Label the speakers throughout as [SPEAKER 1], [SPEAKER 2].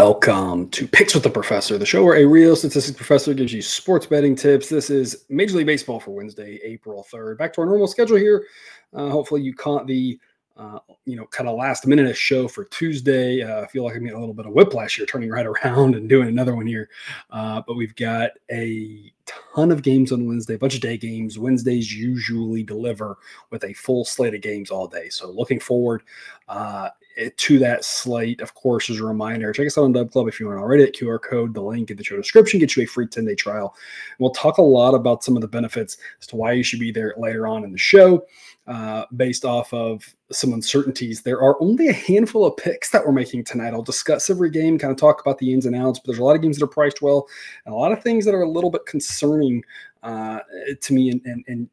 [SPEAKER 1] Welcome to Picks with the Professor, the show where a real statistics professor gives you sports betting tips. This is Major League Baseball for Wednesday, April 3rd. Back to our normal schedule here. Uh, hopefully, you caught the uh, you know, kind of last minute show for Tuesday. Uh, I feel like I'm getting a little bit of whiplash here, turning right around and doing another one here. Uh, but we've got a ton of games on Wednesday, a bunch of day games. Wednesdays usually deliver with a full slate of games all day. So looking forward uh, to that slate. Of course, as a reminder, check us out on Dub Club if you aren't already at QR code, the link in the show description, gets you a free 10 day trial. We'll talk a lot about some of the benefits as to why you should be there later on in the show. Uh, based off of some uncertainties. There are only a handful of picks that we're making tonight. I'll discuss every game, kind of talk about the ins and outs, but there's a lot of games that are priced well and a lot of things that are a little bit concerning uh, to me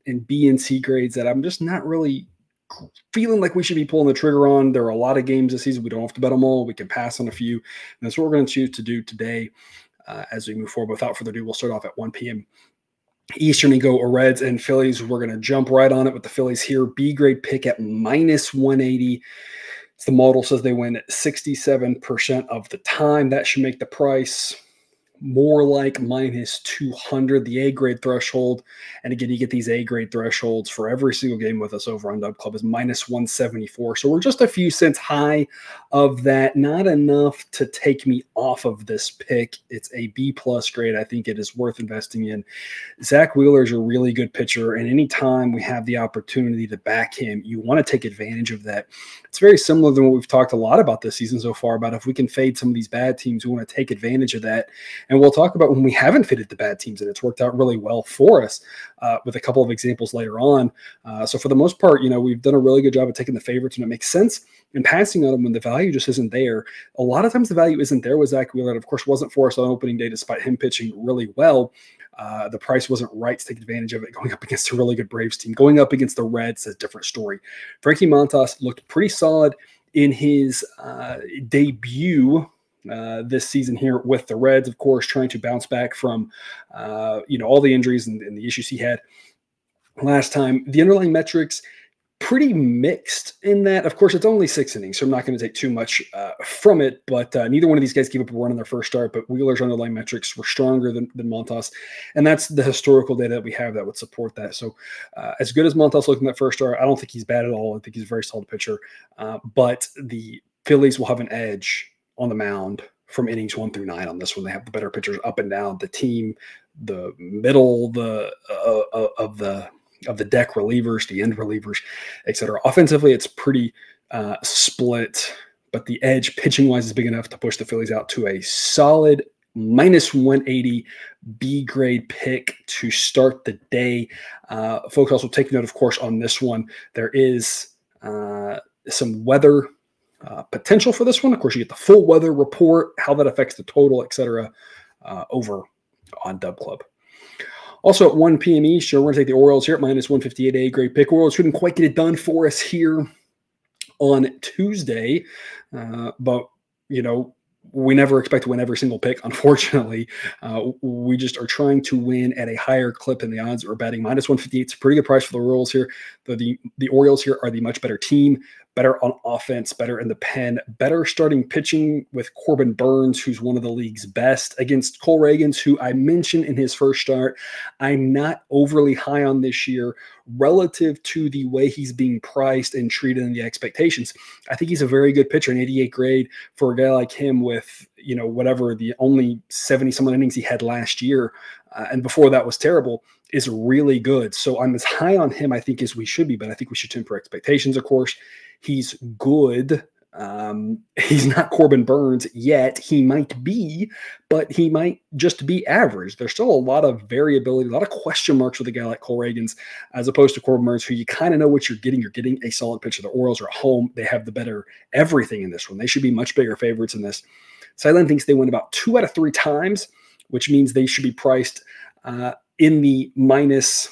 [SPEAKER 1] in B and C grades that I'm just not really feeling like we should be pulling the trigger on. There are a lot of games this season. We don't have to bet them all. We can pass on a few. And that's what we're going to choose to do today uh, as we move forward. Without further ado, we'll start off at 1 p.m. Eastern and go Reds and Phillies. We're going to jump right on it with the Phillies here. B grade pick at minus 180. the model says they win 67% of the time. That should make the price more like minus 200, the A grade threshold. And again, you get these A grade thresholds for every single game with us over on Dub Club is minus 174. So we're just a few cents high of that. Not enough to take me off of this pick. It's a B plus grade. I think it is worth investing in. Zack Wheeler is a really good pitcher. And anytime we have the opportunity to back him, you want to take advantage of that. It's very similar to what we've talked a lot about this season so far about if we can fade some of these bad teams, we want to take advantage of that. And we'll talk about when we haven't fitted the bad teams and it's worked out really well for us uh, with a couple of examples later on. Uh, so for the most part, you know, we've done a really good job of taking the favorites and it makes sense and passing on them when the value just isn't there. A lot of times the value isn't there with Zack Wheeler. And of course, wasn't for us on opening day despite him pitching really well. Uh, the price wasn't right to take advantage of it going up against a really good Braves team. Going up against the Reds is a different story. Frankie Montas looked pretty solid in his uh, debut uh, this season here with the Reds, of course, trying to bounce back from uh, you know all the injuries and, and, the issues he had last time. The underlying metrics pretty mixed in that. Of course, it's only six innings, so I'm not going to take too much uh, from it. But uh, neither one of these guys gave up a run in their first start. But Wheeler's underlying metrics were stronger than, than Montas, and that's the historical data that we have that would support that. So, uh, as good as Montas looked in that first start, I don't think he's bad at all. I think he's a very solid pitcher. Uh, but the Phillies will have an edge on the mound from innings one through nine on this one. They have the better pitchers up and down the team, the middle, the uh, uh of the of the deck relievers, the end relievers, etc. Offensively, it's pretty uh, split, but the edge pitching wise is big enough to push the Phillies out to a solid minus 180 B grade pick to start the day. Uh, folks also take note, of course, on this one. There is uh, some weather uh, potential for this one. Of course, you get the full weather report, how that affects the total, etc. Uh, over on Dub Club. Also at 1 p.m. Eastern, we're going to take the Orioles here at minus 158A. Great pick. Orioles couldn't quite get it done for us here on Tuesday, uh, but you know we never expect to win every single pick. Unfortunately, uh, we just are trying to win at a higher clip than the odds. We're betting minus 158. It's a pretty good price for the Orioles here. The, the, the Orioles here are the much better team, better on offense, better in the pen, better starting pitching with Corbin Burnes, who's one of the league's best, against Cole Ragans, who I mentioned in his first start. I'm not overly high on this year relative to the way he's being priced and treated in the expectations. I think he's a very good pitcher, an 88 grade for a guy like him with, you know, whatever the only 70 some innings he had last year. Uh, and before that was terrible is really good. So I'm as high on him, I think, as we should be, but I think we should temper expectations, of course. He's good. Um, he's not Corbin Burnes yet. He might be, but he might just be average. There's still a lot of variability, a lot of question marks with a guy like Cole Ragans, as opposed to Corbin Burnes, who you kind of know what you're getting. You're getting a solid pitcher. The Orioles are at home. They have the better everything in this one. They should be much bigger favorites in this. Sideline thinks they win about two out of three times, which means they should be priced uh, in the minus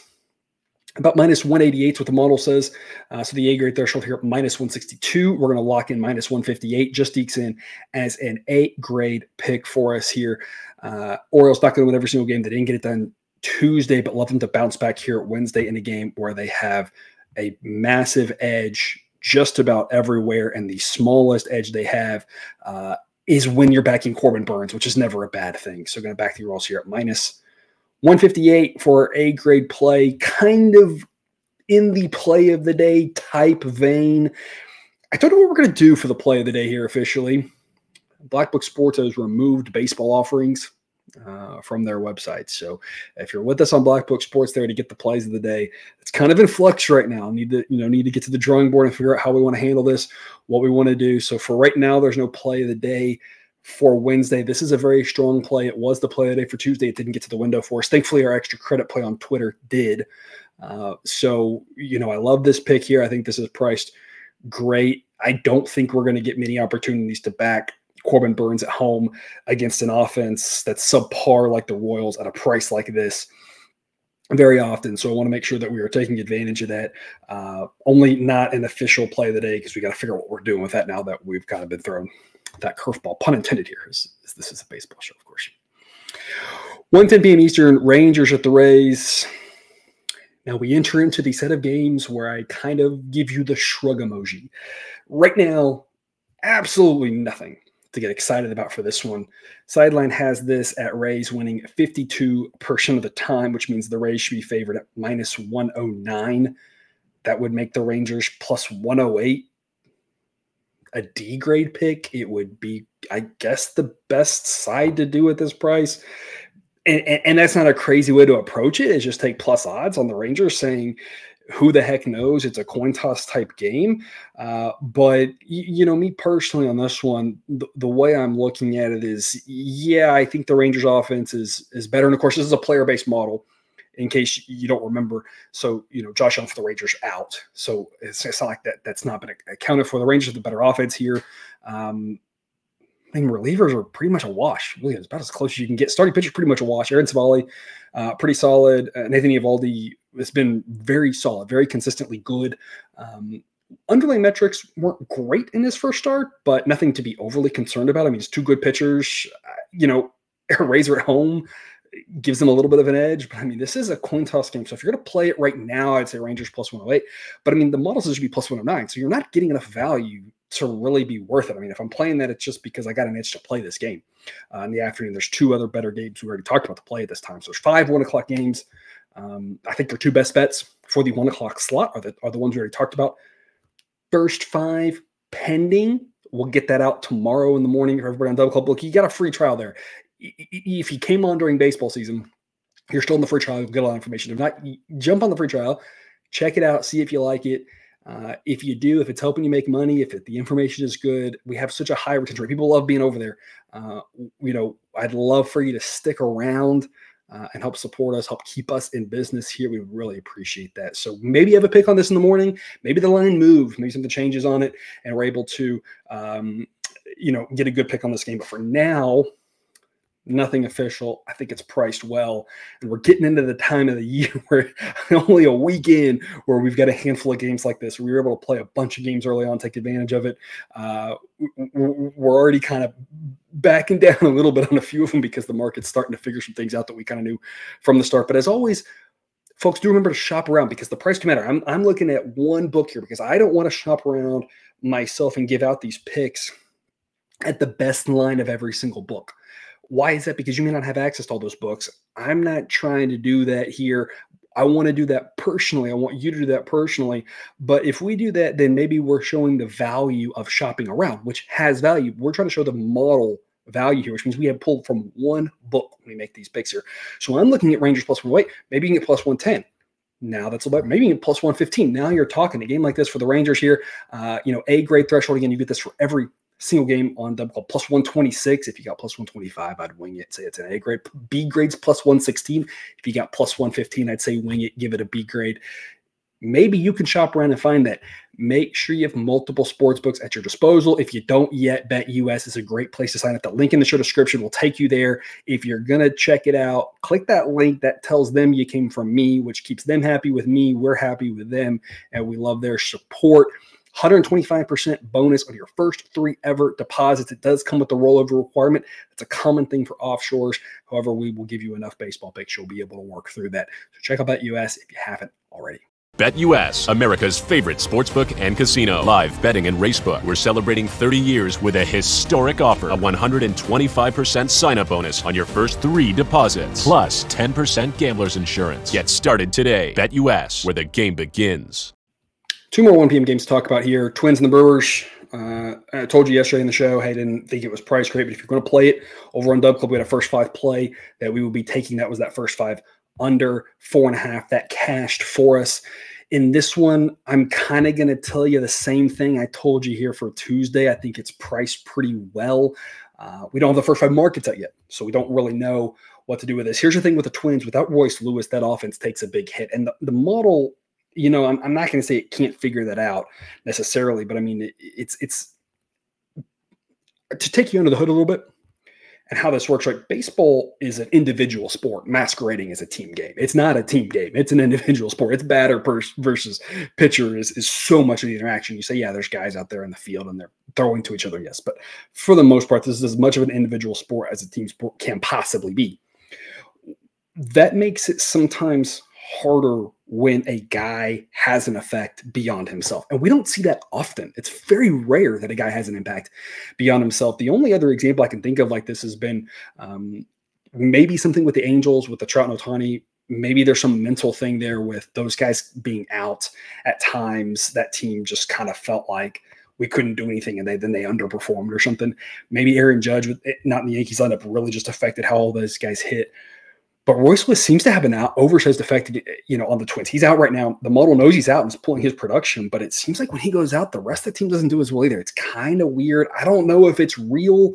[SPEAKER 1] about minus 188 is what the model says. Uh, so the A grade threshold here, minus 162. We're going to lock in minus 158, just ekes in as an A grade pick for us here. Uh, Orioles not going to win every single game. They didn't get it done Tuesday, but love them to bounce back here Wednesday in a game where they have a massive edge just about everywhere. And the smallest edge they have uh, is when you're backing Corbin Burnes, which is never a bad thing. So going to back the rolls here at minus 158 for A grade play, kind of in the play of the day type vein. I don't know what we're going to do for the play of the day here officially. BlackBook Sports has removed baseball offerings uh, from their website. So if you're with us on BlackBook Sports there to get the plays of the day, it's kind of in flux right now. Need to you know need to get to the drawing board and figure out how we want to handle this, what we want to do. So for right now, there's no play of the day for Wednesday. This is a very strong play. It was the play of the day for Tuesday. It didn't get to the window for us. Thankfully, our extra credit play on Twitter did. Uh, so you know I love this pick here. I think this is priced great. I don't think we're going to get many opportunities to back Corbin Burnes at home against an offense that's subpar like the Royals at a price like this very often. So I want to make sure that we are taking advantage of that. Uh, only not an official play of the day because we got to figure out what we're doing with that now that we've kind of been thrown that curveball, pun intended here. Is, is this is a baseball show, of course. 1:10 p.m. Eastern, Rangers at the Rays. Now we enter into the set of games where I kind of give you the shrug emoji. Right now, absolutely nothing to get excited about for this one. Sideline has this at Rays winning 52% of the time, which means the Rays should be favored at minus 109. That would make the Rangers plus 108 a D grade pick. It would be, I guess, the best side to do at this price. And, and, and that's not a crazy way to approach it. Is just take plus odds on the Rangers, saying, who the heck knows? It's a coin toss type game. Uh, but, you, know, me personally on this one, the, the, way I'm looking at it is, yeah, I think the Rangers offense is, is better. And of course, this is a player based model in case you don't remember. So, you know, Josh Jung for the Rangers out. So it's, it's not like that. That's not been accounted for. The Rangers have the better offense here. Um, I think relievers are pretty much a wash. Really, it's about as close as you can get. Starting pitcher pretty much a wash. Aaron Civale, uh, pretty solid. Uh, Nathan Eovaldi has been very solid, very consistently good. Um, underlying metrics weren't great in his first start, but nothing to be overly concerned about. I mean, it's two good pitchers. You know, a Razor at home gives them a little bit of an edge. But I mean, this is a coin toss game. So if you're going to play it right now, I'd say Rangers plus 108. But I mean, the models should be plus 109. So you're not getting enough value to really be worth it. I mean, if I'm playing that, it's just because I got an itch to play this game. Uh, in the afternoon, there's two other better games we already talked about to play at this time. So there's five one o'clock games. Um, I think your two best bets for the one o'clock slot are the, are the ones we already talked about. First five pending. We'll get that out tomorrow in the morning for everybody on Dub Club. Look, you got a free trial there. If you came on during baseball season, you're still in the free trial. You'll get a lot of information. If not, jump on the free trial, check it out, see if you like it. Uh, if you do, if it's helping you make money, if it, the information is good, we have such a high retention rate. People love being over there. Uh, you know, I'd love for you to stick around uh, and help support us, help keep us in business here. We really appreciate that. So maybe you have a pick on this in the morning. Maybe the line moves, maybe something changes on it, and we're able to, um, you know, get a good pick on this game. But for now, nothing official. I think it's priced well. And we're getting into the time of the year where only a week in where we've got a handful of games like this. We were able to play a bunch of games early on, take advantage of it. Uh, we're already kind of backing down a little bit on a few of them because the market's starting to figure some things out that we kind of knew from the start. But as always, folks do remember to shop around because the price can matter. I'm, I'm looking at one book here because I don't want to shop around myself and give out these picks at the best line of every single book. Why is that? Because you may not have access to all those books. I'm not trying to do that here. I want to do that personally. I want you to do that personally. But if we do that, then maybe we're showing the value of shopping around, which has value. We're trying to show the model value here, which means we have pulled from one book when we make these picks here. So I'm looking at Rangers plus one weight. Maybe you can get plus 110. Now that's about maybe you get plus 115. Now you're talking a game like this for the Rangers here. Uh, you know, a great threshold. Again, you get this for every single game on Dub Club plus 126. If you got plus 125, I'd wing it. Say it's an A grade. B grades plus 116. If you got plus 115, I'd say wing it, give it a B grade. Maybe you can shop around and find that. Make sure you have multiple sports books at your disposal. If you don't yet, BetUS is a great place to sign up. The link in the show description will take you there. If you're going to check it out, click that link that tells them you came from me, which keeps them happy with me. We're happy with them, and we love their support. 125% bonus on your first three ever deposits. It does come with the rollover requirement. It's a common thing for offshores. However, we will give you enough baseball picks. You'll be able to work through that. So check out that US if you haven't already.
[SPEAKER 2] BetUS, America's favorite sportsbook and casino. Live betting and racebook. We're celebrating 30 years with a historic offer a 125% sign up bonus on your first three deposits, plus 10% gambler's insurance. Get started today. BetUS, where the game begins.
[SPEAKER 1] Two more 1 p.m. games to talk about here Twins and the Brewers. Uh, I told you yesterday in the show, hey, I didn't think it was price great, but if you're going to play it over on Dub Club, we had a first five play that we would be taking. That was that first five under four and a half that cashed for us. In this one, I'm kind of going to tell you the same thing I told you here for Tuesday. I think it's priced pretty well. Uh, we don't have the first five markets out yet, so we don't really know what to do with this. Here's the thing with the Twins without Royce Lewis, that offense takes a big hit. And the, the model, you know, I'm, I'm not going to say it can't figure that out necessarily, but I mean, it, it's, it's to take you under the hood a little bit and how this works. Right, baseball is an individual sport masquerading as a team game. It's not a team game. It's an individual sport. It's batter versus pitcher is is so much of the interaction. You say, yeah, there's guys out there in the field and they're throwing to each other. Yes, but for the most part, this is as much of an individual sport as a team sport can possibly be. That makes it sometimes harder when a guy has an effect beyond himself. And we don't see that often. It's very rare that a guy has an impact beyond himself. The only other example I can think of like this has been um, maybe something with the Angels, with the Trout and Ohtani. Maybe there's some mental thing there with those guys being out at times. That team just kind of felt like we couldn't do anything and they then they underperformed or something. Maybe Aaron Judge, with it, not in the Yankees lineup, really just affected how all those guys hit. But Royce Lewis seems to have an out oversized effect, eh, you know, on the Twins. He's out right now. The model knows he's out and is pulling his production, but it seems like when he goes out, the rest of the team doesn't do as well either. It's kind of weird. I don't know if it's real.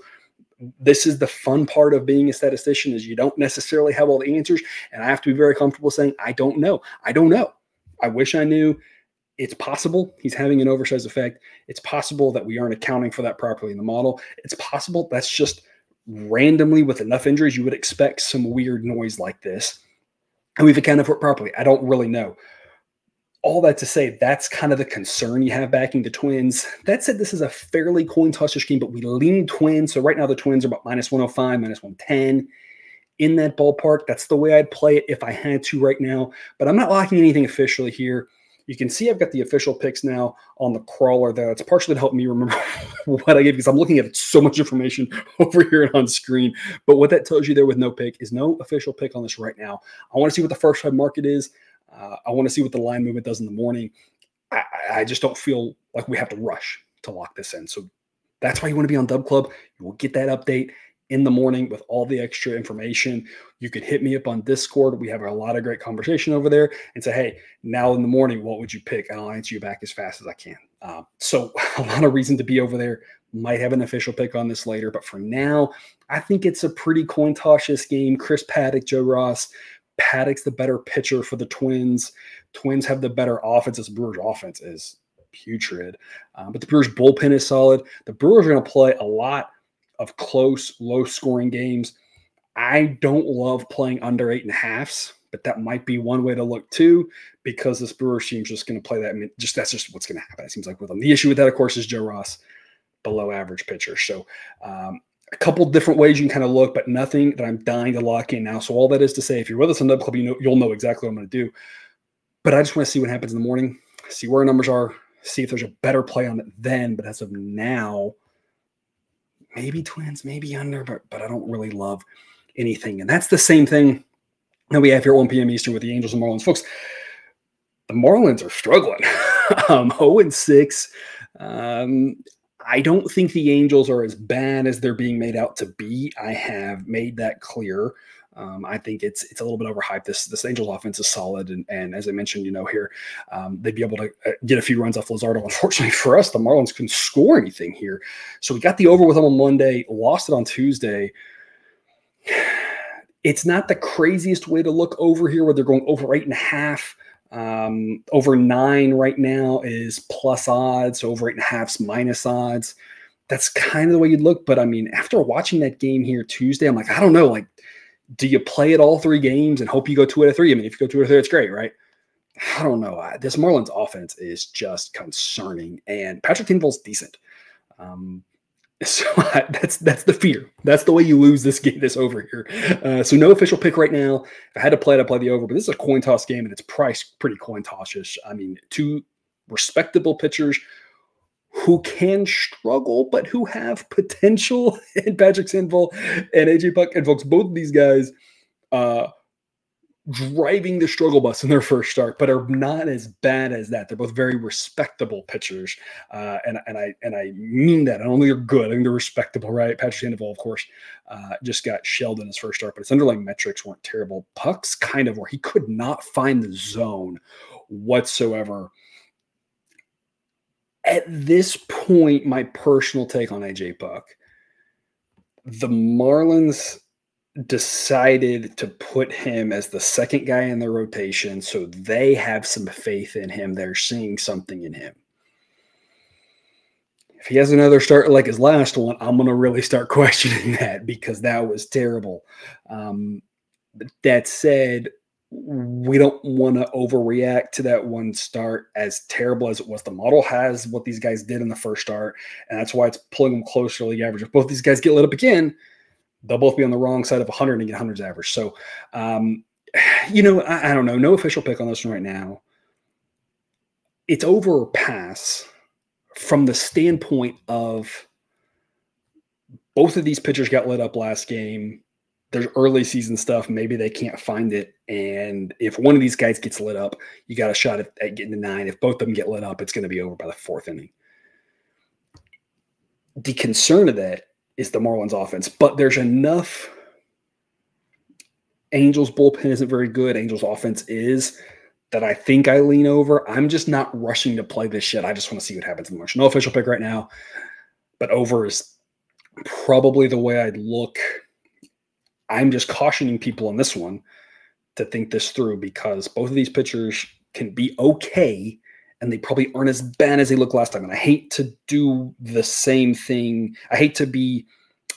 [SPEAKER 1] This is the fun part of being a statistician is you don't necessarily have all the answers. And I have to be very comfortable saying, I don't know. I don't know. I wish I knew. It's possible he's having an oversized effect. It's possible that we aren't accounting for that properly in the model. It's possible that's just – randomly with enough injuries, you would expect some weird noise like this. And we've accounted for it properly. I don't really know. All that to say, that's kind of the concern you have backing the Twins. That said, this is a fairly coin tossish game, but we lean Twins. So right now the Twins are about minus 105, minus 110 in that ballpark. That's the way I'd play it if I had to right now. But I'm not locking anything officially here. You can see I've got the official picks now on the crawler there. It's partially to help me remember what I gave because I'm looking at so much information over here on screen. But what that tells you there with no pick is no official pick on this right now. I want to see what the first five market is. Uh, I want to see what the line movement does in the morning. I, I just don't feel like we have to rush to lock this in. So that's why you want to be on Dub Club. You will get that update in the morning with all the extra information. You could hit me up on Discord. We have a lot of great conversation over there and say, hey, now in the morning, what would you pick? And I'll answer you back as fast as I can. Uh, so, a lot of reason to be over there. Might have an official pick on this later, but for now, I think it's a pretty coin toss game. Chris Paddack, Joe Ross. Paddack's the better pitcher for the Twins. Twins have the better offense. This Brewers offense is putrid, uh, but the Brewers bullpen is solid. The Brewers are going to play a lot of close, low scoring games. I don't love playing under eight and a halfs, but that might be one way to look too, because this Brewers team's just going to play that. I mean, just that's just what's going to happen. It seems like with them. The issue with that, of course, is Joe Ross, below average pitcher. So um, a couple different ways you can kind of look, but nothing that I'm dying to lock in now. So all that is to say, if you're with us on Dub Club, you know you'll know exactly what I'm going to do. But I just want to see what happens in the morning, see where our numbers are, see if there's a better play on it then. But as of now, maybe twins, maybe under, but but I don't really love anything. And that's the same thing that we have here at 1 p.m. Eastern with the Angels and Marlins. Folks, the Marlins are struggling. um, 0 and 6. Um, I don't think the Angels are as bad as they're being made out to be. I have made that clear. Um, I think it's it's a little bit overhyped. This this Angels offense is solid, and, and as I mentioned, you know here um, they'd be able to uh, get a few runs off Luzardo. Unfortunately for us, the Marlins couldn't score anything here, so we got the over with them on Monday, lost it on Tuesday. It's not the craziest way to look over here, where they're going over eight and a half. Um, over nine right now is plus odds. Over eight and a half's minus odds. That's kind of the way you'd look. But I mean, after watching that game here Tuesday, I'm like, I don't know, like do you play it all three games and hope you go two out of three? I mean, if you go two out of three, it's great, right? I don't know. This Marlins offense is just concerning, and Patrick Kinnvoll's decent. Um, So that's that's the fear. That's the way you lose this game. This over here. Uh, so no official pick right now. If I had to play it, I'd play the over. But this is a coin toss game, and it's priced pretty coin tossish. I mean, two respectable pitchers who can struggle, but who have potential. and Patrick Sandoval and AJ Puk folks, both of these guys. Uh, driving the struggle bus in their first start, but are not as bad as that. They're both very respectable pitchers, uh, and and I and I mean that. I don't think they're good. I think they're respectable, right? Patrick Sandoval, of course, uh, just got shelled in his first start, but his underlying metrics weren't terrible. Puk's kind of where he could not find the zone whatsoever. At this point, my personal take on AJ Puk, the Marlins decided to put him as the second guy in the rotation so they have some faith in him. They're seeing something in him. If he has another start like his last one, I'm going to really start questioning that because that was terrible. Um, that said, we don't want to overreact to that one start as terrible as it was. The model has what these guys did in the first start, and that's why it's pulling them closer to the average. If both these guys get lit up again, they'll both be on the wrong side of 100 and get hundreds average. So, um, you know, I, I, don't know. No official pick on this one right now. It's over pass from the standpoint of both of these pitchers got lit up last game. There's early season stuff. Maybe they can't find it. And if one of these guys gets lit up, you got a shot at, at getting to nine. If both of them get lit up, it's going to be over by the fourth inning. The concern of that is the Marlins offense, but there's enough. Angels bullpen isn't very good. Angels offense is that I think I lean over. I'm just not rushing to play this shit. I just want to see what happens in March. No official pick right now, but over is probably the way I'd look. I'm just cautioning people on this one to think this through because both of these pitchers can be okay and they probably aren't as bad as they look last time. And I hate to do the same thing. I hate to be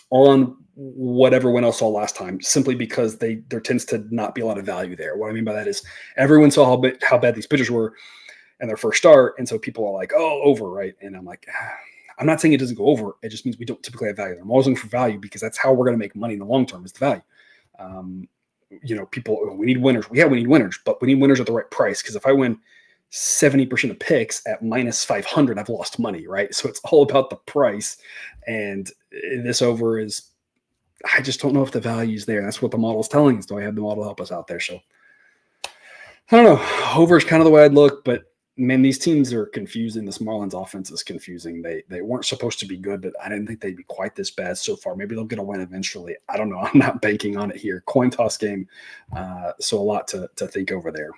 [SPEAKER 1] on what everyone else saw last time simply because they there tends to not be a lot of value there. What I mean by that is everyone saw how how bad these pitchers were in their first start, and so people are like, "Oh, over," right? And I'm like, ah. I'm not saying it doesn't go over. It just means we don't typically have value. I'm always looking for value because that's how we're going to make money in the long term is the value. Um, you know, people we need winners. Yeah, we need winners, but we need winners at the right price. Because if I win 70% of picks at minus 500, I've lost money, right? So it's all about the price. And this over is, I just don't know if the value is there. That's what the model is telling us. Do I have the model help us out there? So I don't know. Over is kind of the way I'd look, but man, these teams are confusing. This Marlins offense is confusing. They they weren't supposed to be good, but I didn't think they'd be quite this bad so far. Maybe they'll get a win eventually. I don't know. I'm not banking on it here. Coin toss game. Uh, so a lot to, to think over there.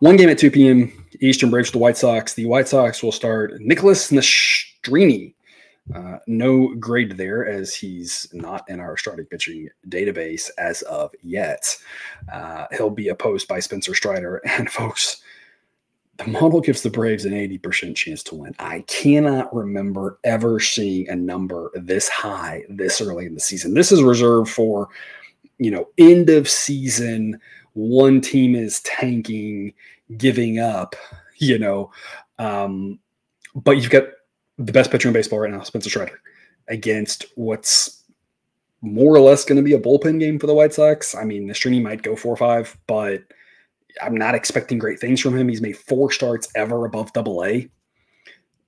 [SPEAKER 1] One game at 2 p.m. Eastern Braves the White Sox. The White Sox will start Nicholas Nastrini. Uh, no grade there as he's not in our starting pitching database as of yet. Uh, he'll be opposed by Spencer Strider. And folks, the model gives the Braves an 80% chance to win. I cannot remember ever seeing a number this high this early in the season. This is reserved for, you know, end of season one team is tanking, giving up, you know. Um, but you've got the best pitcher in baseball right now, Spencer Strider, against what's more or less going to be a bullpen game for the White Sox. I mean, Nastrini might go four or five, but I'm not expecting great things from him. He's made four starts ever above double A.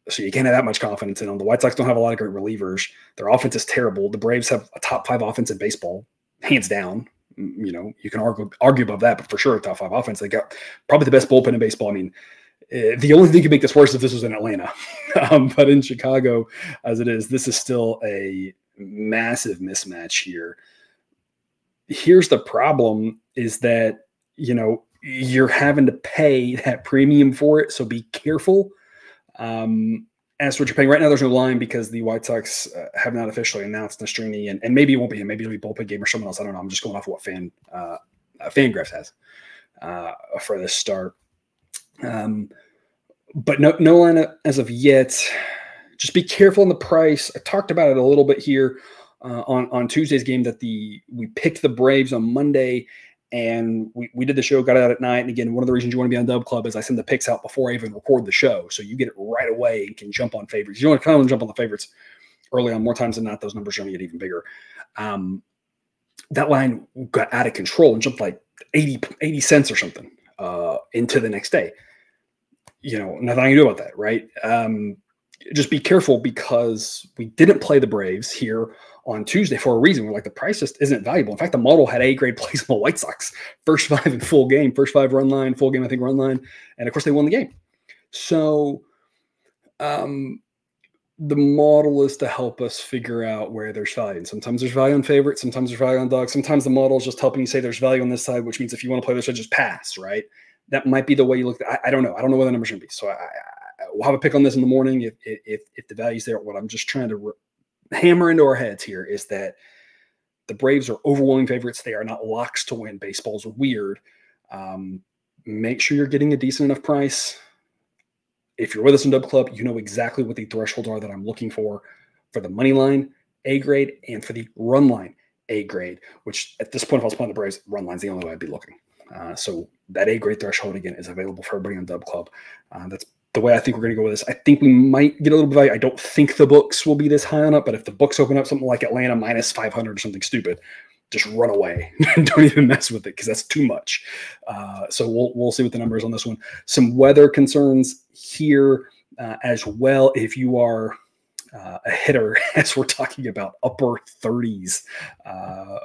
[SPEAKER 1] So you can't have that much confidence in him. The White Sox don't have a lot of great relievers. Their offense is terrible. The Braves have a top five offense in baseball, hands down you know, you can argue argue above that, but for sure, top five offense. They got probably the best bullpen in baseball. I mean, uh, the only thing could make this worse if this was in Atlanta, um, but in Chicago, as it is, this is still a massive mismatch here. Here's the problem: is that you know you're having to pay that premium for it, so be careful. Um, as what you're paying right now, there's no line because the White Sox uh, have not officially announced Nastrini, and, and maybe it won't be him. Maybe it'll be bullpen game or someone else. I don't know. I'm just going off what fan uh, uh, Fangraphs has uh, for this start. Um, but no, no line as of yet. Just be careful on the price. I talked about it a little bit here uh, on on Tuesday's game that the we picked the Braves on Monday and we, we did the show, got out at night. And again, one of the reasons you want to be on Dub Club is I send the picks out before I even record the show. So you get it right away and can jump on favorites. You want to come and jump on the favorites early on, more times than not, those numbers are going to get even bigger. Um, that line got out of control and jumped like 80, 80 cents or something uh, into the next day. You know, nothing I can do about that, right? Um, just be careful because we didn't play the Braves here on Tuesday for a reason. We're like, the price just isn't valuable. In fact, the model had A grade plays on the White Sox, first five in full game, first five run line, full game, I think run line. And of course, they won the game. So, um, the model is to help us figure out where there's value. And sometimes there's value on favorites, sometimes there's value on dogs. Sometimes the model is just helping you say there's value on this side, which means if you want to play this side, just pass, right? That might be the way you look. I, I don't know. I don't know where the numbers going to be. So I, we'll have a pick on this in the morning if if if the value's there. What I'm just trying to hammer into our heads here is that the Braves are overwhelming favorites. They are not locks to win. Baseball's weird. Um, make sure you're getting a decent enough price. If you're with us in Dub Club, you know exactly what the thresholds are that I'm looking for for the money line, A grade, and for the run line, A grade. Which at this point, if I was playing the Braves, run line's the only way I'd be looking. Uh, so that A grade threshold again is available for everybody on Dub Club. Uh, that's the way I think we're going to go with this. I think we might get a little bit value. I don't think the books will be this high on it, but if the books open up something like Atlanta minus 500 or something stupid, just run away. don't even mess with it because that's too much. Uh, so we'll, we'll see what the number is on this one. Some weather concerns here uh, as well. If you are uh, a hitter as we're talking about upper 30s uh,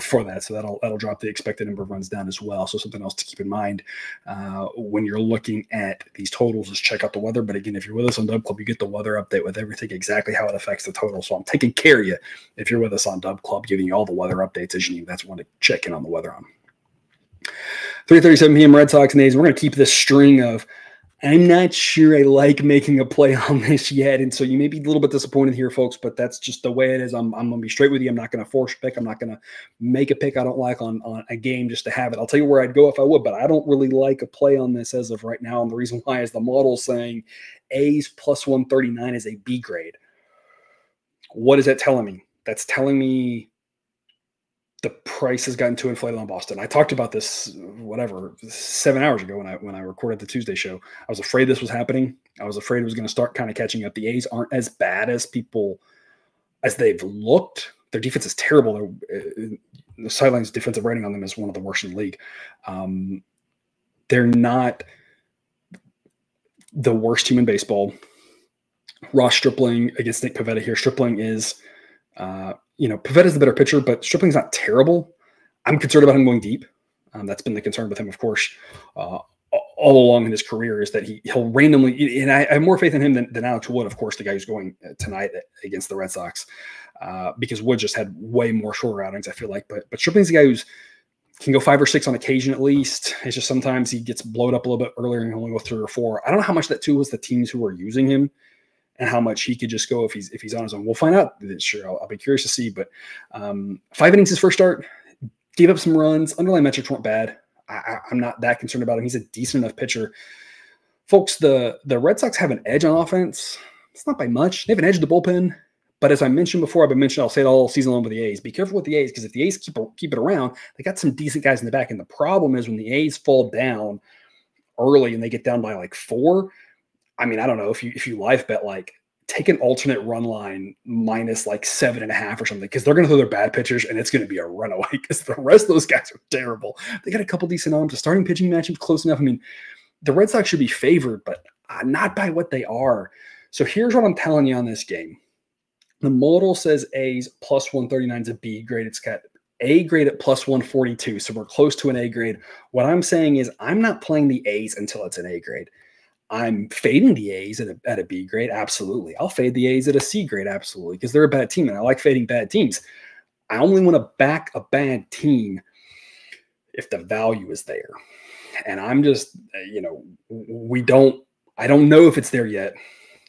[SPEAKER 1] for that. So that'll that'll drop the expected number of runs down as well. So something else to keep in mind uh, when you're looking at these totals is check out the weather. But again, if you're with us on Dub Club, you get the weather update with everything exactly how it affects the total. So I'm taking care of you if you're with us on Dub Club, giving you all the weather updates as you need. That's one to check in on the weather on. 3:37 p.m. Red Sox and A's. We're going to keep this string of I'm not sure I like making a play on this yet. And so you may be a little bit disappointed here, folks, but that's just the way it is. I'm, I'm going to be straight with you. I'm not going to force pick. I'm not going to make a pick I don't like on, on a game just to have it. I'll tell you where I'd go if I would, but I don't really like a play on this as of right now. And the reason why is the model saying A's plus 139 is a B grade. What is that telling me? That's telling me the price has gotten too inflated on Boston. I talked about this whatever seven hours ago when I when I recorded the Tuesday show. I was afraid this was happening. I was afraid it was going to start kind of catching up. The A's aren't as bad as people as they've looked. Their defense is terrible. Uh, the sidelines defensive rating on them is one of the worst in the league. Um, they're not the worst team in baseball. Ross Stripling against Nick Pivetta here. Stripling is uh, you know, Pivetta's the better pitcher, but Stripling's not terrible. I'm concerned about him going deep. Um, that's been the concern with him, of course, uh, all along in his career is that he he'll randomly. And I, I have more faith in him than, than Alex Wood, of course, the guy who's going uh, tonight against the Red Sox, uh, because Wood just had way more shorter outings. I feel like, but but Stripling's the guy who's can go five or six on occasion at least. It's just sometimes he gets blowed up a little bit earlier and he'll only go three or four. I don't know how much that too was the teams who were using him and how much he could just go if he's if he's on his own. We'll find out this year. I'll, I'll, be curious to see. But um, five innings his first start, gave up some runs. Underlying metrics weren't bad. I, am not that concerned about him. He's a decent enough pitcher. Folks, the the Red Sox have an edge on offense. It's not by much. They have an edge in the bullpen. But as I mentioned before, I've been mentioning, I'll say it all season long with the A's. Be careful with the A's because if the A's keep keep it around, they got some decent guys in the back. And the problem is when the A's fall down early and they get down by like four, I mean, I don't know if you if you live bet like take an alternate run line minus like seven and a half or something because they're going to throw their bad pitchers and it's going to be a runaway because the rest of those guys are terrible. They got a couple decent arms. The starting pitching matchup close enough. I mean, the Red Sox should be favored, but uh, not by what they are. So here's what I'm telling you on this game. The model says A's plus 139 is a B grade. It's got A grade at plus 142. So we're close to an A grade. What I'm saying is I'm not playing the A's until it's an A grade. I'm fading the A's at a, at a B grade. Absolutely. I'll fade the A's at a C grade. Absolutely. Because they're a bad team and I like fading bad teams. I only want to back a bad team if the value is there. And I'm just, uh, you know, we don't, I don't know if it's there yet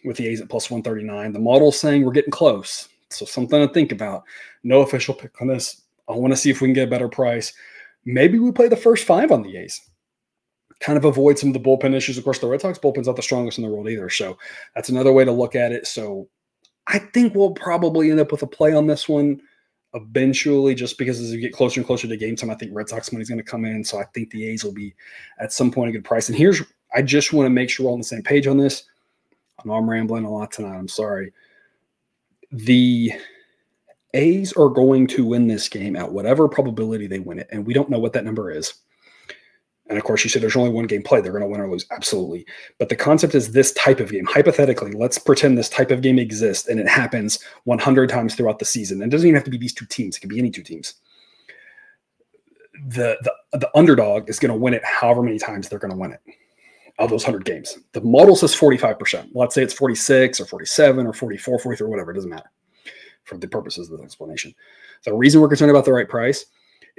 [SPEAKER 1] with the A's at plus 139. The model's saying we're getting close. So something to think about. No official pick on this. I want to see if we can get a better price. Maybe we play the first five on the A's kind of avoid some of the bullpen issues. Of course, the Red Sox bullpen's not the strongest in the world either. So that's another way to look at it. So I think we'll probably end up with a play on this one eventually, just because as we get closer and closer to game time, I think Red Sox money is going to come in. So I think the A's will be at some point a good price. And here's, I just want to make sure we're on the same page on this. I know I'm rambling a lot tonight. I'm sorry. The A's are going to win this game at whatever probability they win it. And we don't know what that number is. And of course, you said there's only one game play. They're going to win or lose. Absolutely. But the concept is this type of game. Hypothetically, let's pretend this type of game exists and it happens 100 times throughout the season. And it doesn't even have to be these two teams, it can be any two teams. The, the, the underdog is going to win it however many times they're going to win it of those 100 games. The model says 45%. Let's say it's 46 or 47 or 44, 43, whatever. It doesn't matter for the purposes of the explanation. The reason we're concerned about the right price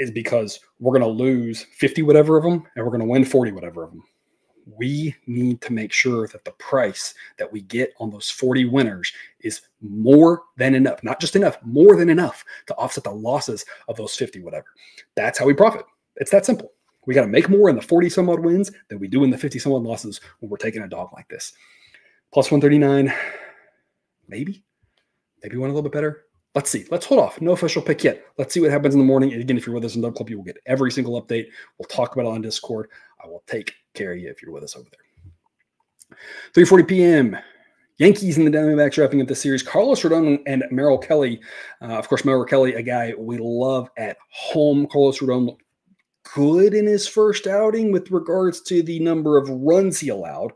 [SPEAKER 1] is because we're going to lose 50 whatever of them and we're going to win 40 whatever of them. We need to make sure that the price that we get on those 40 winners is more than enough, not just enough, more than enough to offset the losses of those 50 whatever. That's how we profit. It's that simple. We got to make more in the 40 some odd wins than we do in the 50 some odd losses when we're taking a dog like this. Plus 139, maybe, maybe one a little bit better. Let's see. Let's hold off. No official pick yet. Let's see what happens in the morning. And again, if you're with us in Dub Club, you will get every single update. We'll talk about it on Discord. I will take care of you if you're with us over there. 3:40 p.m. Yankees and the Diamondbacks wrapping up the series. Carlos Rodon and Merrill Kelly. Uh, of course, Merrill Kelly, a guy we love at home. Carlos Rodon looked good in his first outing with regards to the number of runs he allowed.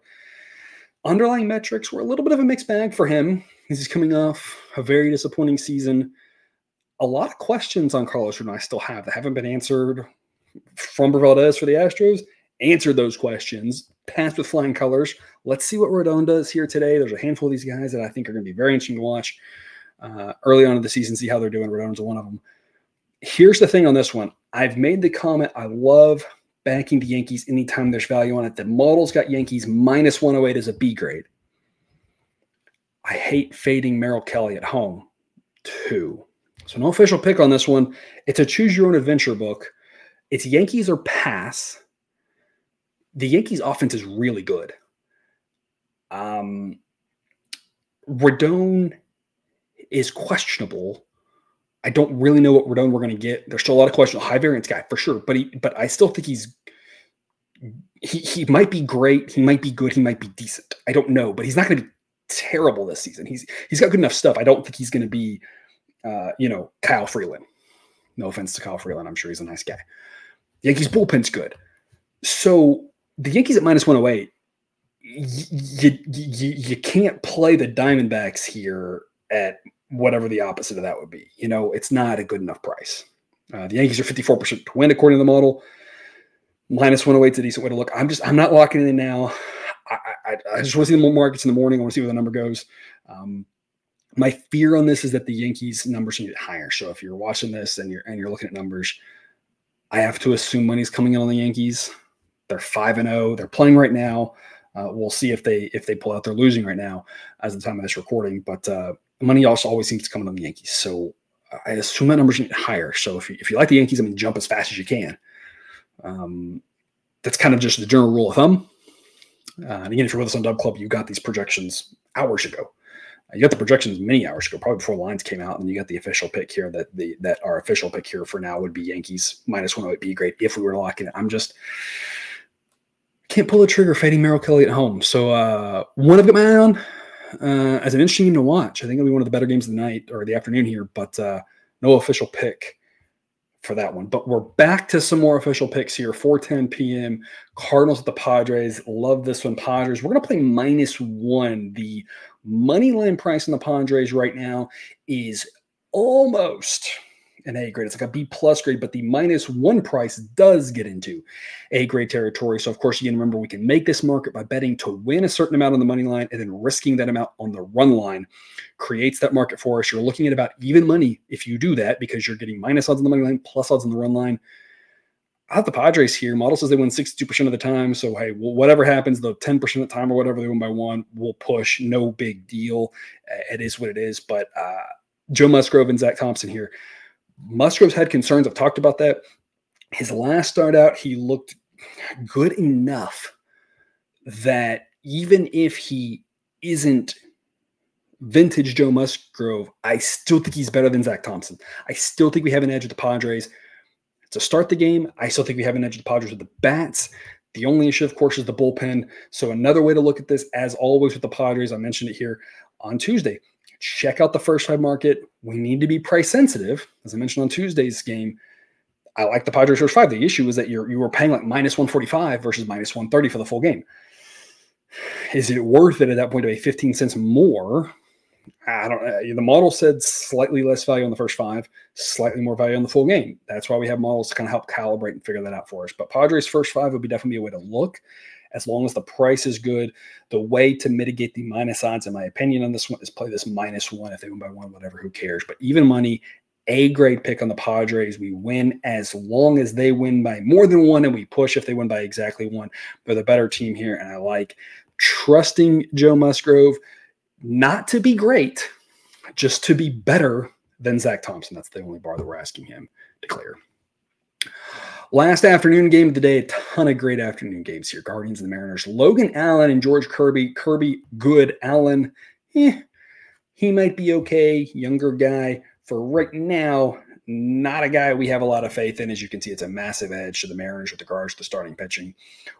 [SPEAKER 1] Underlying metrics were a little bit of a mixed bag for him. He's coming off a very disappointing season. A lot of questions on Carlos Rodon I still have that haven't been answered Framber Valdez for the Astros. Answered those questions, passed with flying colors. Let's see what Rodon does here today. There's a handful of these guys that I think are going to be very interesting to watch uh, early on in the season, see how they're doing. Rodon's one of them. Here's the thing on this one. I've made the comment I love backing the Yankees anytime there's value on it. The model's got Yankees minus 108 as a B grade. I hate fading Merrill Kelly at home too. So no official pick on this one. It's a choose your own adventure book. It's Yankees or pass. The Yankees offense is really good. Um, Rodon is questionable. I don't really know what Rodon we're going to get. There's still a lot of questions. High variance guy for sure, but he, but I still think he's he he might be great. He might be good. He might be decent. I don't know, but he's not going to be terrible this season. He's he's got good enough stuff. I don't think he's going to be, uh, you know, Kyle Freeland. No offense to Kyle Freeland. I'm sure he's a nice guy. The Yankees bullpen's good. So the Yankees at minus 108, you, you, you can't play the Diamondbacks here at whatever the opposite of that would be. You know, it's not a good enough price. Uh, the Yankees are 54% to win according to the model. Minus 108 is a decent way to look. I'm just, I'm not locking in now. I, I, I just want to see the markets in the morning. I want to see where the number goes. Um, my fear on this is that the Yankees numbers need to get higher. So if you're watching this and you're and you're looking at numbers, I have to assume money's coming in on the Yankees. They're five and zero. Oh. They're playing right now. Uh, we'll see if they if they pull out. They're losing right now as the time of this recording, but uh, money also always seems to come in on the Yankees. So I assume that numbers higher. So if you, if you like the Yankees, I mean, jump as fast as you can. Um, that's kind of just the general rule of thumb. Uh, and again, if you're with us on Dub Club, you got these projections hours ago. Uh, you got the projections many hours ago, probably before lines came out, and you got the official pick here. That the that our official pick here for now would be Yankees minus one. Would be great if we were to lock in. I'm just can't pull the trigger fading Merrill Kelly at home. So uh, one my eye on uh, as an interesting game to watch. I think it'll be one of the better games of the night or the afternoon here, but uh, no official pick for that one. But we're back to some more official picks here. 4:10 p.m. Cardinals at the Padres. Love this one, Padres. We're gonna play minus one. The money line price on the Padres right now is almost an A grade. It's like a B plus grade, but the minus one price does get into A grade territory. So, of course, you can remember we can make this market by betting to win a certain amount on the money line and then risking that amount on the run line creates that market for us. You're looking at about even money if you do that because you're getting minus odds on the money line, plus odds on the run line. I have the Padres here. Model says they win 62% of the time. So, hey, well, whatever happens, the 10% of the time or whatever they win by one, we'll push. No big deal. It is what it is. But uh, Joe Musgrove and Zack Thompson here Musgrove's had concerns. I've talked about that. His last start out, he looked good enough that even if he isn't vintage Joe Musgrove, I still think he's better than Zack Thompson. I still think we have an edge with the Padres. To start the game, I still think we have an edge with the Padres with the bats. The only issue, of course, is the bullpen. So another way to look at this, as always with the Padres, I mentioned it here on Tuesday check out the first five market. We need to be price sensitive. As I mentioned on Tuesday's game, I like the Padres first five. The issue is that you're you were paying like minus 145 versus minus 130 for the full game. Is it worth it at that point to pay 15 cents more? I don't know. The model said slightly less value on the first five, slightly more value on the full game. That's why we have models to kind of help calibrate and figure that out for us. But Padres first five would be definitely a way to look as long as the price is good. The way to mitigate the minus odds, in my opinion, on this one is play this minus one. If they win by one, whatever, who cares? But even money, A great pick on the Padres. We win as long as they win by more than one, and we push if they win by exactly one. They're the better team here, and I like trusting Joe Musgrove not to be great, just to be better than Zack Thompson. That's the only bar that we're asking him to clear. Last afternoon game of the day, a ton of great afternoon games here. Guardians and the Mariners. Logan Allen and George Kirby. Kirby, good. Allen, eh, he might be okay. Younger guy. For right now, not a guy we have a lot of faith in. As you can see, it's a massive edge to the Mariners with regards to starting pitching.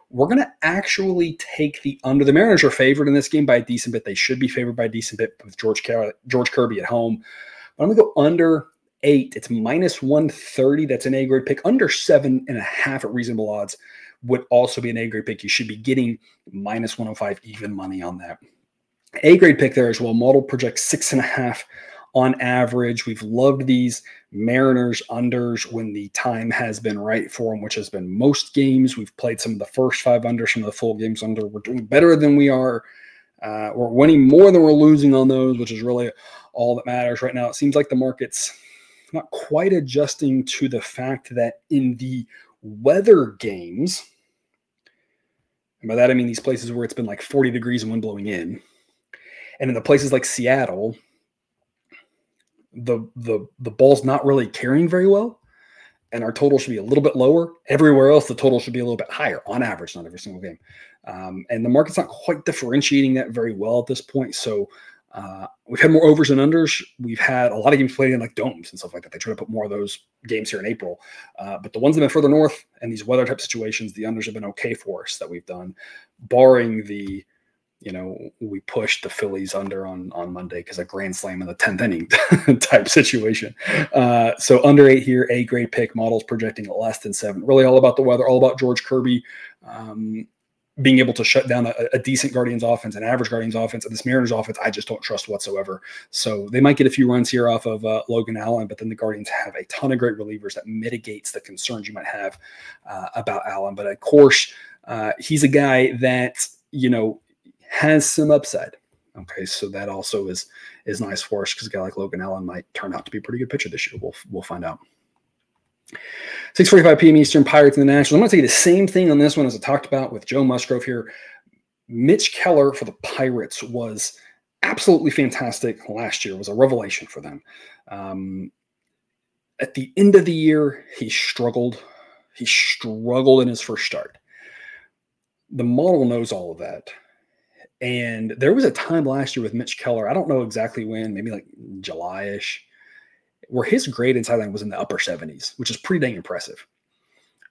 [SPEAKER 1] We're going to actually take the under. The Mariners are favored in this game by a decent bit. They should be favored by a decent bit with George, George Kirby at home. But I'm going to go under eight. It's minus 130. That's an A grade pick. Under seven and a half at reasonable odds would also be an A grade pick. You should be getting minus 105 even money on that. A grade pick there as well. Model projects six and a half on average. We've loved these Mariners unders when the time has been right for them, which has been most games. We've played some of the first five unders, some of the full games under. We're doing better than we are. Uh, we're winning more than we're losing on those, which is really all that matters right now. It seems like the market's not quite adjusting to the fact that in the weather games, and by that I mean these places where it's been like 40 degrees and wind blowing in, and in the places like Seattle, the the the ball's not really carrying very well, and our total should be a little bit lower. Everywhere else, the total should be a little bit higher on average, not every single game. Um, and the market's not quite differentiating that very well at this point. So uh, we've had more overs and unders. We've had a lot of games played in like domes and stuff like that. They try to put more of those games here in April. Uh, but the ones that have been further north and these weather type situations, the unders have been okay for us that we've done, barring the, you know, we pushed the Phillies under on on Monday because a grand slam in the 10th inning type situation. Uh, so under eight here, A grade pick models projecting less than seven. Really all about the weather, all about George Kirby. Um, being able to shut down a, a, decent Guardians offense, an average Guardians offense, and this Mariners offense, I just don't trust whatsoever. So they might get a few runs here off of uh, Logan Allen, but then the Guardians have a ton of great relievers that mitigates the concerns you might have uh, about Allen. But of course, uh, he's a guy that you know has some upside. Okay, so that also is is nice for us because a guy like Logan Allen might turn out to be a pretty good pitcher this year. We'll we'll find out. 6:45 p.m. Eastern, Pirates and the Nationals. I'm going to tell you the same thing on this one as I talked about with Joe Musgrove here. Mitch Keller for the Pirates was absolutely fantastic last year. It was a revelation for them. Um, at the end of the year, he struggled. He struggled in his first start. The model knows all of that. And there was a time last year with Mitch Keller. I don't know exactly when, maybe like July ish where his grade in line was in the upper 70s, which is pretty dang impressive.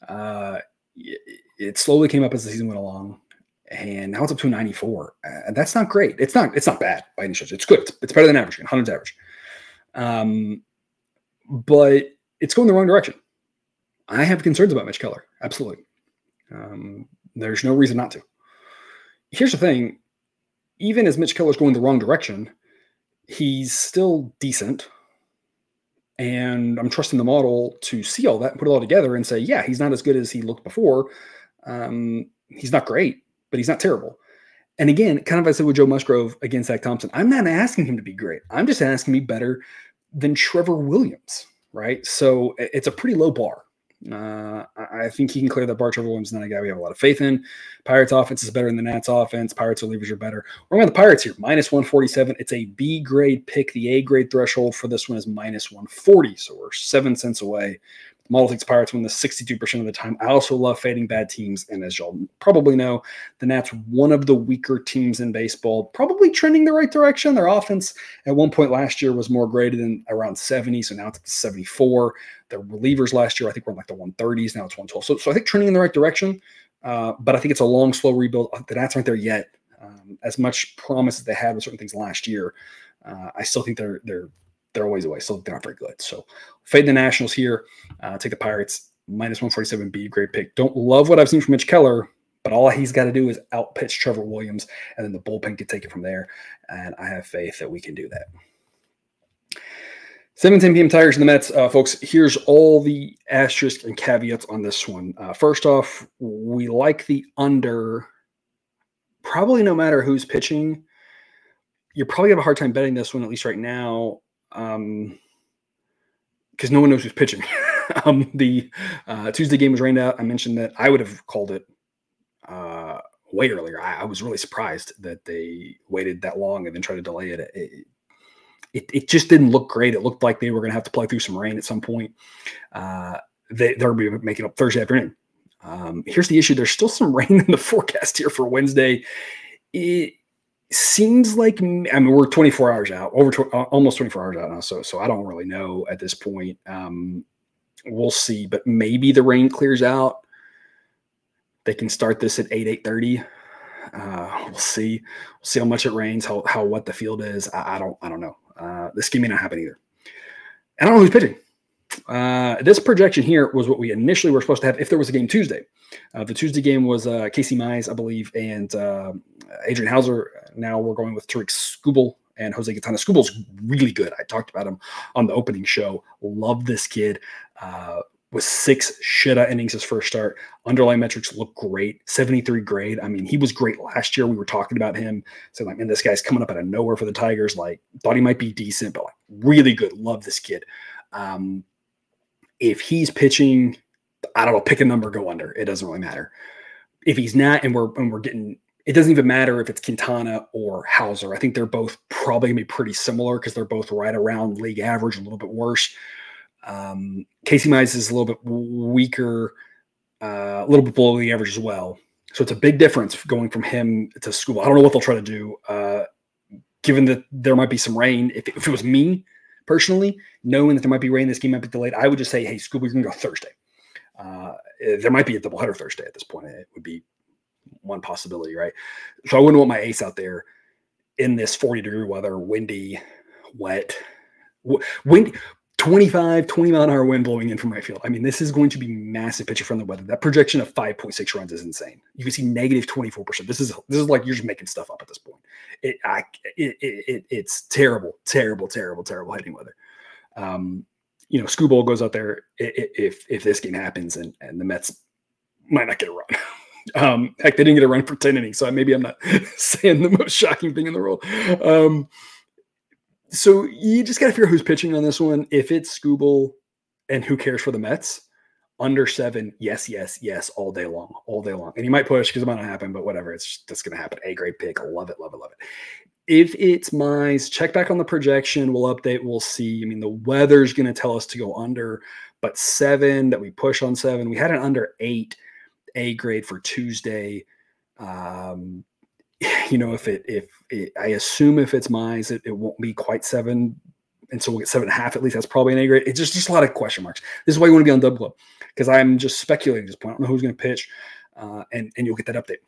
[SPEAKER 1] Uh, it slowly came up as the season went along, and now it's up to 94. And that's not great. It's not. It's not bad by any stretch. It's good. It's, it's better than average. 100's average. Um, but it's going the wrong direction. I have concerns about Mitch Keller. Absolutely. Um, there's no reason not to. Here's the thing: even as Mitch Keller's going the wrong direction, he's still decent and I'm trusting the model to see all that and put it all together and say, yeah, he's not as good as he looked before. Um, he's not great, but he's not terrible. And again, kind of I said with Joe Musgrove against Zack Thompson, I'm not asking him to be great. I'm just asking me better than Trevor Williams, right? So it's a pretty low bar. Uh, I think he can clear that bar. Trevor Williams is not a guy we have a lot of faith in. Pirates offense is better than the Nats offense. Pirates relievers are better. We're going the Pirates here, minus 147. It's a B grade pick. The A grade threshold for this one is minus 140. So we're seven cents away Model thinks Pirates win this 62% of the time. I also love fading bad teams. And as y'all probably know, the Nats one of the weaker teams in baseball, probably trending the right direction. Their offense at one point last year was more graded than around 70. So now it's 74. Their relievers last year, I think, were in like the 130s. Now it's 112. So, so I think trending in the right direction. Uh, but I think it's a long, slow rebuild. The Nats aren't there yet. Um, as much promise as they had with certain things last year. uh, I still think they're they're they're always away. So they're not very good. So fade the Nationals here. Uh, take the Pirates minus 147 B. Great pick. Don't love what I've seen from Mitch Keller, but all he's got to do is outpitch Trevor Williams, and then the bullpen can take it from there. And I have faith that we can do that. 7 10 p.m. Tigers and the Mets. Uh, folks, here's all the asterisks and caveats on this one. Uh, first off, we like the under, probably no matter who's pitching. You're probably have a hard time betting this one, at least right now, because um, no one knows who's pitching. um, the uh, Tuesday game was rained out. I mentioned that I would have called it uh, way earlier. I, I, was really surprised that they waited that long and then tried to delay it. it it, it just didn't look great. It looked like they were going to have to play through some rain at some point. Uh, they, they'll be making up Thursday afternoon. Um, here's the issue: there's still some rain in the forecast here for Wednesday. It seems like I mean we're 24 hours out, over tw- almost 24 hours out now. So so I don't really know at this point. Um, we'll see, but maybe the rain clears out. They can start this at 8 8:30. Uh, we'll see. We'll see how much it rains, how how what the field is. I, I don't I don't know. Uh, this game may not happen either. And I don't know who's pitching. Uh, this projection here was what we initially were supposed to have if there was a game Tuesday. Uh, the Tuesday game was uh, Casey Mize, I believe, and uh, Adrian Houser. Now we're going with Tarik Skubal and Jose Quintana. Skubal's really good. I talked about him on the opening show. Love this kid. Uh, with six shutout innings his first start. Underlying metrics look great. 73 grade. I mean, he was great last year. We were talking about him. saying like, man, this guy's coming up out of nowhere for the Tigers. Like, thought he might be decent, but like, really good. Love this kid. Um, if he's pitching, I don't know, pick a number, go under. It doesn't really matter. If he's not, and we're and we're getting, it doesn't even matter if it's Quintana or Houser. I think they're both probably gonna be pretty similar because they're both right around league average, a little bit worse. Um, Casey Mize is a little bit weaker, uh, a little bit below the average as well. So it's a big difference going from him to Skubal. I don't know what they'll try to do. Uh, given that there might be some rain, if, if, it was me personally, knowing that there might be rain, this game might be delayed, I would just say, hey, you're going to go Thursday. Uh, there might be a doubleheader Thursday at this point. It would be one possibility, right? So I wouldn't want my ace out there in this 40 degree weather, windy, wet. Wind, 25, 20 mile an hour wind blowing in from right field. I mean, this is going to be massive pitcher the weather. That projection of 5.6 runs is insane. You can see negative 24%. This is this is like you're just making stuff up at this point. It, I, it, it, it's terrible, terrible, terrible, terrible hitting weather. Um, you know, Skubal goes out there if if this game happens and and the Mets might not get a run. Um, heck, they didn't get a run for 10 innings, so maybe I'm not saying the most shocking thing in the world. Um, so you just got to figure out who's pitching on this one. If it's Skubal and who cares for the Mets, under seven, yes, yes, yes, all day long, all day long. And you might push because it might not happen, but whatever. It's that's going to happen. A great pick. Love it, love it, love it. If it's Mize, check back on the projection. We'll update. We'll see. I mean, the weather's going to tell us to go under, but seven that we push on seven. We had an under eight A grade for Tuesday. Um, you know, if it if it, I assume if it's Mize, it, it won't be quite seven, and so we'll get seven and a half at least. That's probably an A grade. It's just just a lot of question marks. This is why you want to be on Dub Club because I'm just speculating at this point. I don't know who's going to pitch, uh, and and you'll get that update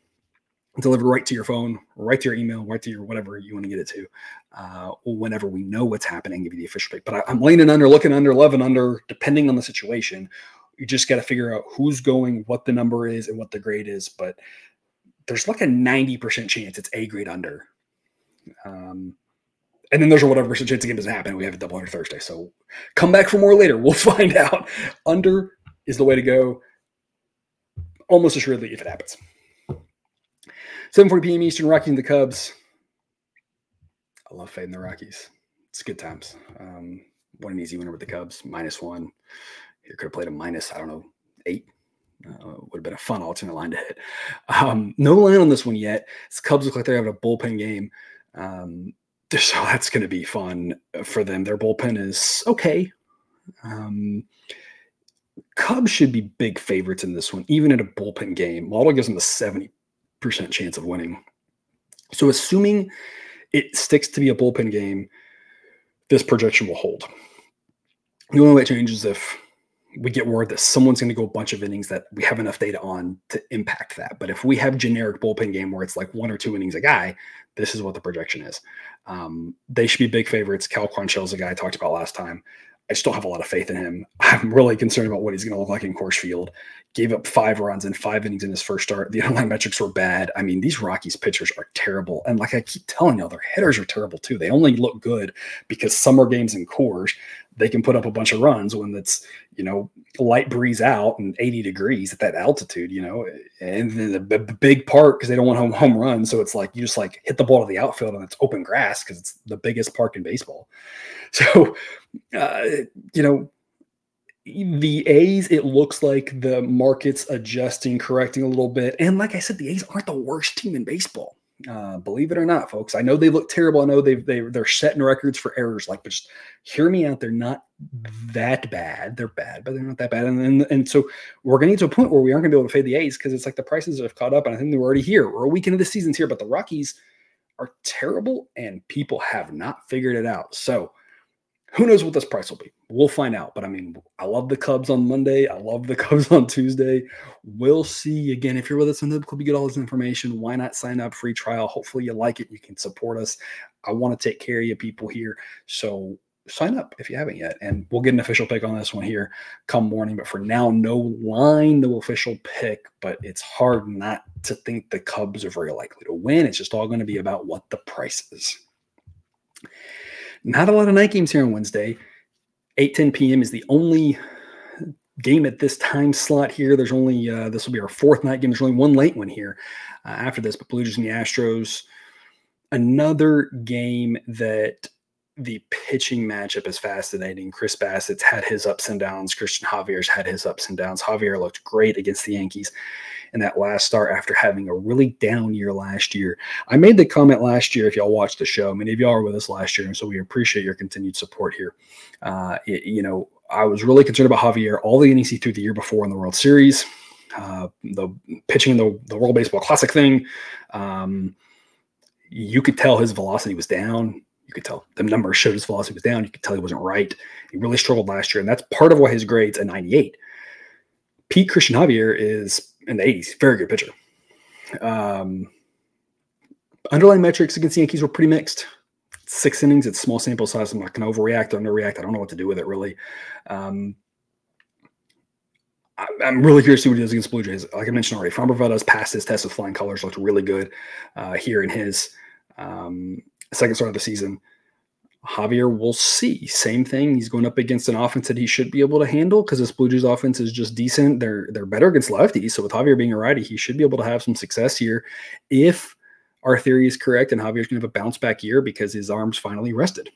[SPEAKER 1] delivered right to your phone, right to your email, right to your whatever you want to get it to. Uh, whenever we know what's happening, give you the official pick. But I, am leaning under, looking under, 11 under, depending on the situation. You just got to figure out who's going, what the number is, and what the grade is. But there's like a 90% chance it's A grade under. Um, and then there's a whatever percent chance the game doesn't happen. We have a double under Thursday. So come back for more later. We'll find out. Under is the way to go. Almost assuredly if it happens. 7:40 p.m. Eastern, Rockies and the Cubs. I love fading the Rockies. It's good times. Um, what an easy winner with the Cubs, minus one. Here could have played a minus, I don't know, eight, uh, would have been a fun alternate line to hit. Um, no line on this one yet. The Cubs look like they're having a bullpen game. Um, so that's going to be fun for them. Their bullpen is okay. Um, Cubs should be big favorites in this one, even in a bullpen game. Model gives them a 70% chance of winning. So, assuming it sticks to be a bullpen game, this projection will hold. The only way it changes if we get word that someone's going to go a bunch of innings that we have enough data on to impact that. But if we have generic bullpen game where it's like one or two innings a guy, this is what the projection is. Um, they should be big favorites. Cal Quantrill's a guy I talked about last time. I still have a lot of faith in him. I'm really concerned about what he's going to look like in Coors Field. Gave up five runs in five innings in his first start. The underlying metrics were bad. I mean, these Rockies pitchers are terrible. And like I keep telling you, their hitters are terrible too. They only look good because summer games in Coors, they can put up a bunch of runs when it's, you know, light breeze out and 80 degrees at that altitude, you know, and the, the big park because they don't want home home runs. So it's like you just like hit the ball to the outfield and it's open grass because it's the biggest park in baseball. So, uh, you know, the A's, it looks like the market's adjusting, correcting a little bit. And like I said, the A's aren't the worst team in baseball. Uh, believe it or not, folks. I know they look terrible. I know they've they, they're setting records for errors. Like, but just hear me out. They're not that bad. They're bad, but they're not that bad. And and, and so we're gonna get to a point where we aren't gonna be able to fade the A's because it's like the prices have caught up, and I think they're already here. We're a week into the season's here, but the Rockies are terrible, and people have not figured it out. So who knows what this price will be? We'll find out. But I mean, I love the Cubs on Monday. I love the Cubs on Tuesday. We'll see. Again, if you're with us on the club, you get all this information. Why not sign up free trial? Hopefully you like it. You can support us. I want to take care of you people here. So sign up if you haven't yet. And we'll get an official pick on this one here come morning. But for now, no line, no official pick. But it's hard not to think the Cubs are very likely to win. It's just all going to be about what the price is. Not a lot of night games here on Wednesday. 8 10 p.m. is the only game at this time slot here. There's only, uh, this will be our fourth night game. There's only one late one here uh, after this, but Blue Jays and the Astros. Another game that the pitching matchup is fascinating. Chris Bassitt's had his ups and downs. Christian Javier's had his ups and downs. Javier looked great against the Yankees in that last start after having a really down year last year. I made the comment last year, if y'all watched the show, many of y'all were with us last year, and so we appreciate your continued support here. Uh, it, you know, I was really concerned about Javier, all the innings he threw the year before in the World Series, uh, the pitching the, the World Baseball Classic thing. Um, you could tell his velocity was down. You could tell the numbers showed his velocity was down. You could tell he wasn't right. He really struggled last year, and that's part of why his grade's a 98. Pete Christian Javier is in the 80s. Very good pitcher. Um, underlying metrics against the Yankees were pretty mixed. Six innings, it's small sample size. I'm not going to overreact or underreact. I don't know what to do with it really. Um, I, am really curious to see what he does against Blue Jays. Like I mentioned already, Framber Valdez passed his test with flying colors, looked really good uh, here in his um, second start of the season. Javier, we'll see. Same thing. He's going up against an offense that he should be able to handle because this Blue Jays offense is just decent. They're they're better against lefties. So with Javier being a righty, he should be able to have some success here if our theory is correct and Javier's going to have a bounce back year because his arms finally rested.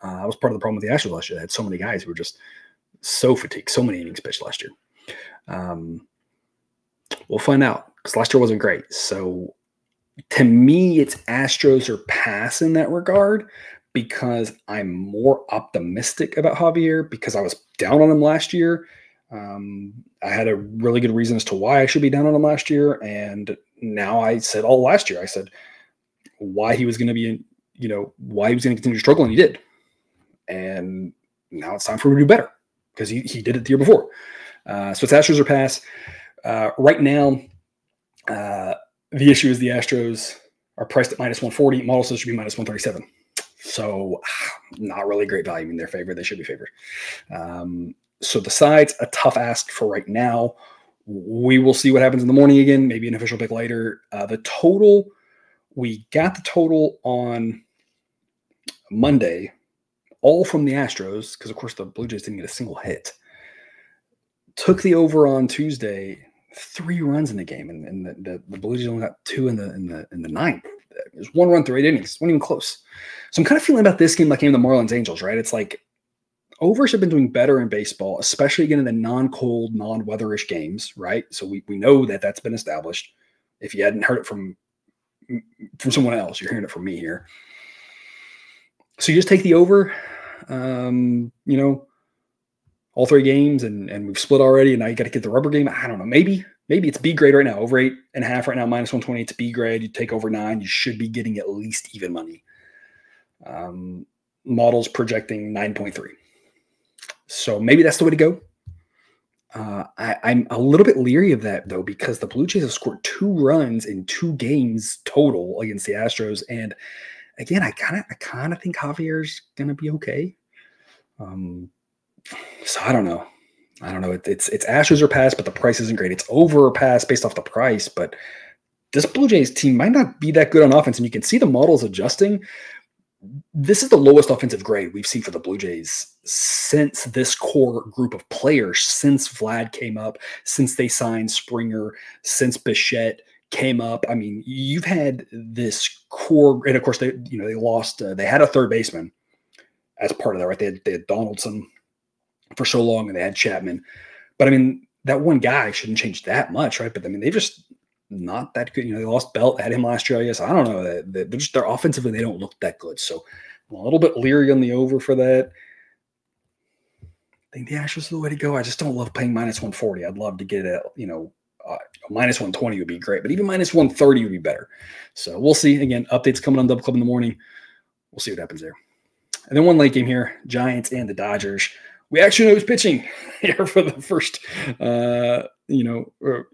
[SPEAKER 1] Uh, that was part of the problem with the Astros last year. They had so many guys who were just so fatigued, so many innings pitched last year. Um, we'll find out because last year wasn't great. So to me, it's Astros or pass in that regard because I'm more optimistic about Javier because I was down on him last year. Um, I had a really good reason as to why I should be down on him last year. And now I said all last year, I said why he was going to be, in, you know, why he was going to continue to struggle, and he did. And now it's time for him to do better because he, he did it the year before. Uh, so it's Astros or pass. Uh, right now, uh, the issue is the Astros are priced at minus 140. Model says should be minus 137. So, not really great value in their favor. They should be favored. Um, so, the side's a tough ask for right now. We will see what happens in the morning again, maybe an official pick later. Uh, the total, we got the total on Monday, all from the Astros, because of course the Blue Jays didn't get a single hit. Took the over on Tuesday, three runs in the game, and, and the, the, the Blue Jays only got two in the in the in the ninth. It was one run through eight innings. It wasn't even close. So I'm kind of feeling about this game like game the Marlins Angels, right? It's like overs have been doing better in baseball, especially again in the non-cold, non-weatherish games, right? So we, we know that that's been established. If you hadn't heard it from from someone else, you're hearing it from me here. So you just take the over, um, you know, all three games, and and we've split already, and now you got to get the rubber game. I don't know, maybe maybe it's B grade right now, over eight and a half right now, minus 120. It's B grade. You take over nine, you should be getting at least even money. Um, models projecting 9.3. So maybe that's the way to go. Uh, I, am a little bit leery of that though because the Blue Jays have scored two runs in two games total against the Astros, and again, I kind of I kind of think Javier's gonna be okay. Um, so I don't know. I don't know. It, it's it's Astros or pass, but the price isn't great. It's over or pass based off the price, but this Blue Jays team might not be that good on offense, and you can see the models adjusting. This is the lowest offensive grade we've seen for the Blue Jays since this core group of players, since Vlad came up, since they signed Springer, since Bichette came up. I mean, you've had this core, and of course, they you know they lost. Uh, they had a third baseman as part of that, right? They had, they had Donaldson for so long, and they had Chapman. But I mean, that one guy shouldn't change that much, right? But I mean, they just not that good. You know, they lost Belt, had him last year. I guess I don't know. They, they're just they're offensively they don't look that good. So I'm a little bit leery on the over for that. I think the Astros are the way to go. I just don't love paying minus 140. I'd love to get it, you know, uh, minus 120 would be great, but even minus 130 would be better. So we'll see. Again, updates coming on Dub Club in the morning. We'll see what happens there. And then one late game here Giants and the Dodgers. We actually know who's pitching here for the first, uh, you know,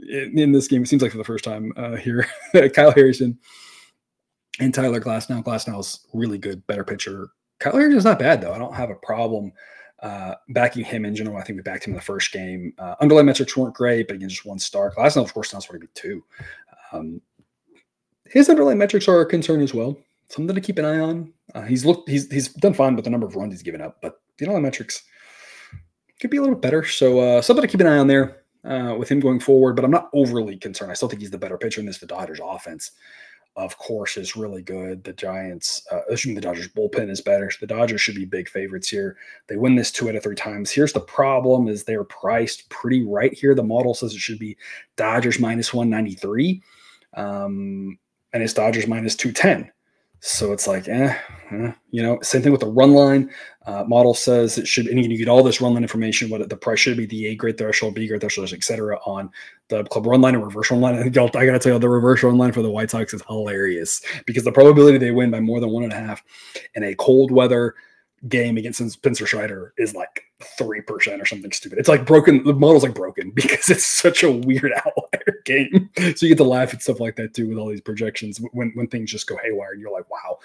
[SPEAKER 1] in this game. It seems like for the first time uh, here. Kyle Harrison and Tyler Glasnow. Glasnow's really good, better pitcher. Kyle Harrison's not bad, though. I don't have a problem uh, backing him in general. I think we backed him in the first game. Uh, underlying metrics weren't great, but again, just one star. Glasnow, of course, sounds to be two. Um, his underlying metrics are a concern as well. Something to keep an eye on. Uh, he's looked, he's he's done fine with the number of runs he's given up, but the underlying metrics could be a little bit better. So uh, something to keep an eye on there uh, with him going forward. But I'm not overly concerned. I still think he's the better pitcher in this. The Dodgers offense of course, is really good. The Giants, uh, assuming the Dodgers bullpen is better, so the Dodgers should be big favorites here. They win this two out of three times. Here's the problem: is they're priced pretty right here. The model says it should be Dodgers minus one ninety three, um, and it's Dodgers minus two ten. So it's like, eh, eh, you know, same thing with the run line. Uh, model says it should, and you get all this run line information, what the price should be, the A grade threshold, B grade threshold, etc. on the club run line and reverse run line. I, I got to tell you, the reverse run line for the White Sox is hilarious because the probability they win by more than one and a half in a cold weather game against Spencer Strider is like three percent or something stupid. It's like broken. The model's like broken because it's such a weird outlier game. So you get to laugh at stuff like that too with all these projections when when things just go haywire and you're like, wow.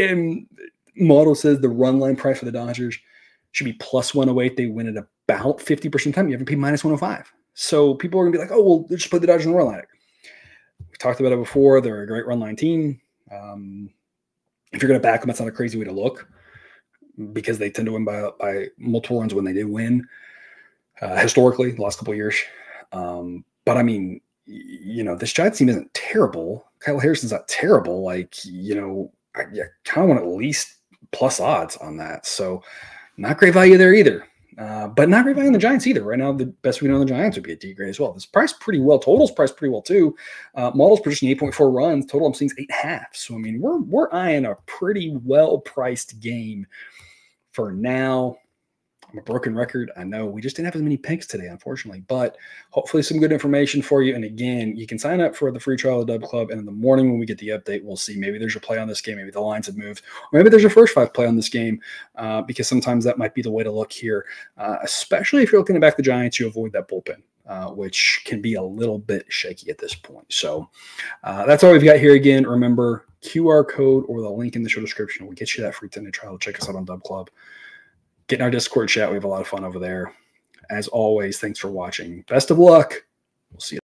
[SPEAKER 1] And model says the run line price for the Dodgers should be plus 108. They win it about 50% of the time. You haven't paid minus 105. So people are gonna be like, oh well, just play the Dodgers in the run line. We talked about it before. They're a great run line team. Um, if you're gonna back them, that's not a crazy way to look because they tend to win by by multiple runs when they do win. Uh, historically, the last couple years. Um, but I mean, you know, this Giants team isn't terrible. Kyle Harrison's not terrible. Like, you know, I, I kind of want at least plus odds on that. So, not great value there either. Uh, but not great value on the Giants either. Right now, the best we know on the Giants would be a D grade as well. This price pretty well. Totals price pretty well too. Uh, models producing 8.4 runs. Total I'm seeing is eight and a half. So I mean, we're we're eyeing a pretty well priced game for now. I'm a broken record. I know we just didn't have as many picks today, unfortunately, but hopefully some good information for you. And again, you can sign up for the free trial of the Dub Club. And in the morning when we get the update, we'll see maybe there's a play on this game. Maybe the lines have moved, or maybe there's a first five play on this game uh, because sometimes that might be the way to look here, uh, especially if you're looking to back the Giants, you avoid that bullpen. Uh, which can be a little bit shaky at this point. So uh, that's all we've got here. Again, remember QR code or the link in the show description will get you that free 10 day trial. Check us out on Dub Club. Get in our Discord chat. We have a lot of fun over there. As always, thanks for watching. Best of luck. We'll see you.